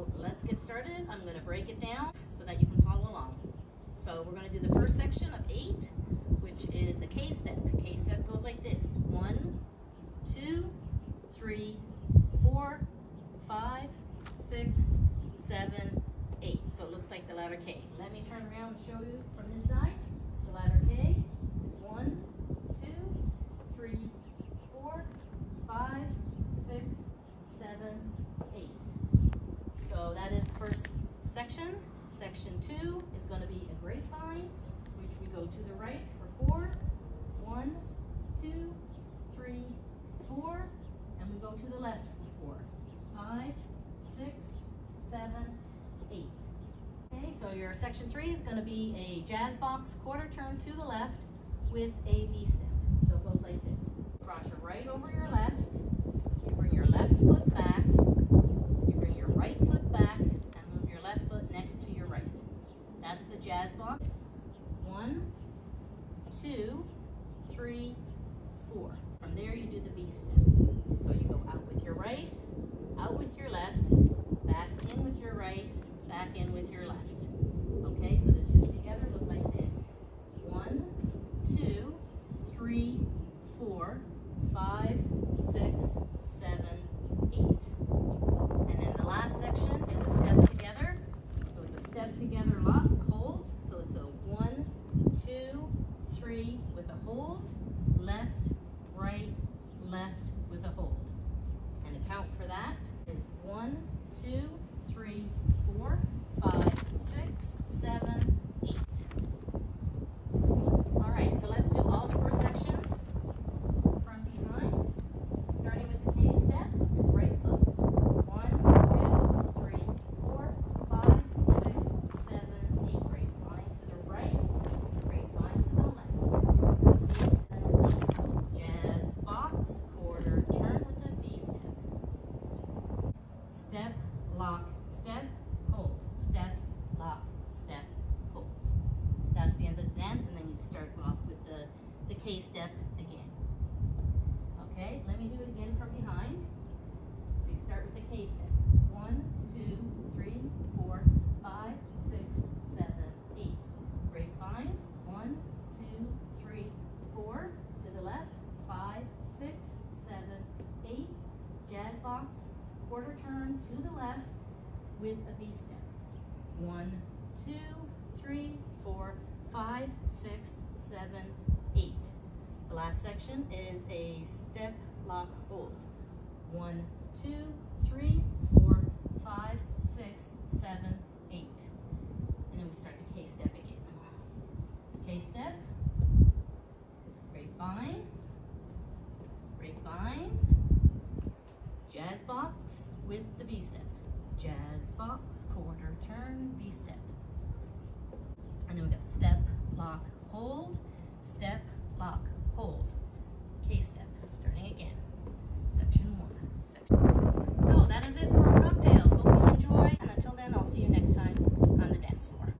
So let's get started. I'm gonna break it down so that you can follow along. So we're gonna do the first section of eight, which is the K step. K step goes like this. One, two, three, four, five, six, seven, eight. So it looks like the letter K. Let me turn around and show you from this side. The letter K is one, two, three, four, five, six, seven, eight. So that is first section. Section two is going to be a grapevine, which we go to the right for four. One, two, three, four, and we go to the left for four. Five, six, seven, eight. Okay, so your section three is going to be a jazz box quarter turn to the left with a V step. So it goes like this. Cross your right over your left. You bring your left foot back. You bring your right foot back and move your left foot next to your right. That's the jazz box. One, two, three, four. From there you do the V step. So you go out with your right, out with your left, back in with your right, back in with your left. Okay, so the two together look like this. One, two, three, four, five, six, seven, eight. And then the last section is a step together. So it's a step together lock, hold. So it's a one, two, three with a hold, left, right, left with a hold. And the count for that is one, two, three, four, five, six, seven, eight. All right, so let's do all four sections from behind, starting with the K step, right foot. One, two, three, four, five, six, seven, eight. Grapevine to the right, grapevine to the left. K step, jazz box, quarter turn with a V step. Step, lock, step, hold. Step, lock, step, hold. That's the end of the dance, and then you start off with the, step again. Okay, let me do it again from behind. So you start with the K step. One, two, three, four, five, six, seven, eight. Grapevine. One, two, three, four. To the left. Five, six, seven, eight. Jazz box. Quarter turn to the left with a V step. One, two, three, four, five, six, seven, eight. Last section is a step, lock, hold. One, two, three, four, five, six, seven, eight. And then we start the K step again. K step, grapevine, grapevine, jazz box with the V-step. Jazz box, quarter turn, V-step. And then we got step, lock, hold, step, lock, step.